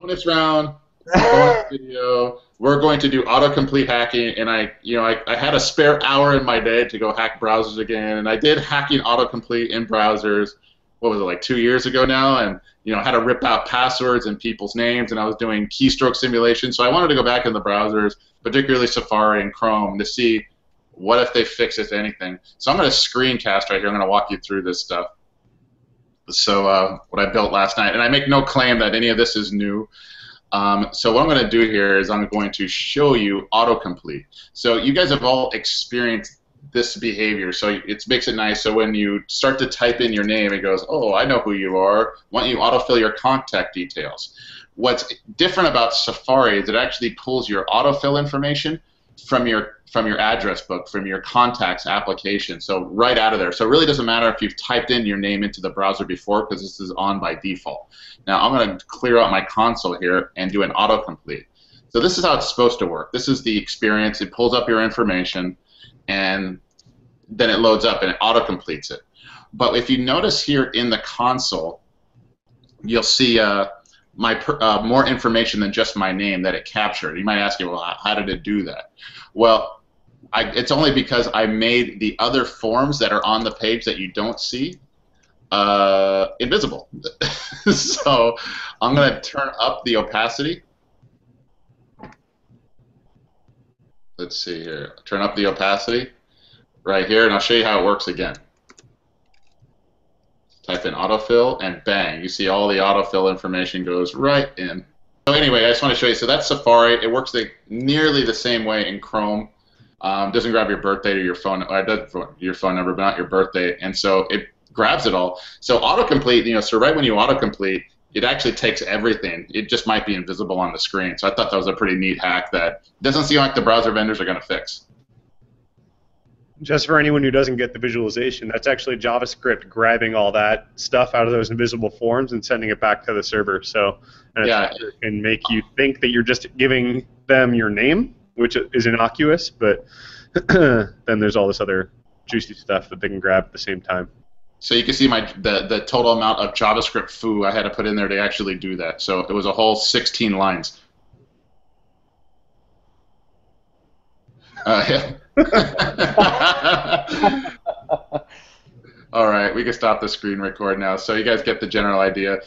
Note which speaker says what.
Speaker 1: bonus round, bonus video. We're going to do autocomplete hacking, and I, you know, I, I had a spare hour in my day to go hack browsers again, and I did hacking autocomplete in browsers. What was it like two years ago now? And you know, had to rip out passwords and people's names, and I was doing keystroke simulation. So I wanted to go back in the browsers, particularly Safari and Chrome, to see what if they fix if anything. So I'm going to screencast right here. I'm going to walk you through this stuff so uh, what I built last night. And I make no claim that any of this is new. Um, so what I'm going to do here is I'm going to show you autocomplete. So you guys have all experienced this behavior, so it makes it nice. So when you start to type in your name, it goes, "Oh, I know who you are." Why don't you autofill your contact details? What's different about Safari is it actually pulls your autofill information from your from your address book, from your contacts application. So right out of there. So it really doesn't matter if you've typed in your name into the browser before because this is on by default. Now I'm going to clear out my console here and do an autocomplete. So this is how it's supposed to work. This is the experience. It pulls up your information and then it loads up and it auto-completes it. But if you notice here in the console, you'll see uh, my uh, more information than just my name that it captured. You might ask me, well, how did it do that? Well, I, it's only because I made the other forms that are on the page that you don't see uh, invisible. so I'm going to turn up the opacity. Let's see here. Turn up the opacity right here, and I'll show you how it works again. Type in autofill, and bang, you see all the autofill information goes right in. So anyway, I just want to show you. So that's Safari. It works the, nearly the same way in Chrome. Um, doesn't grab your birthday or your phone, or does your phone number, but not your birthday, and so it grabs it all. So autocomplete, you know, so right when you autocomplete, it actually takes everything. It just might be invisible on the screen. So I thought that was a pretty neat hack that doesn't seem like the browser vendors are going to fix.
Speaker 2: Just for anyone who doesn't get the visualization, that's actually JavaScript grabbing all that stuff out of those invisible forms and sending it back to the server. So
Speaker 1: yeah.
Speaker 2: it can make you think that you're just giving them your name which is innocuous, but then there's all this other juicy stuff that they can grab at the same time.
Speaker 1: So you can see my the, the total amount of JavaScript foo I had to put in there to actually do that. So it was a whole 16 lines. Uh, yeah. All right, we can stop the screen record now. So you guys get the general idea.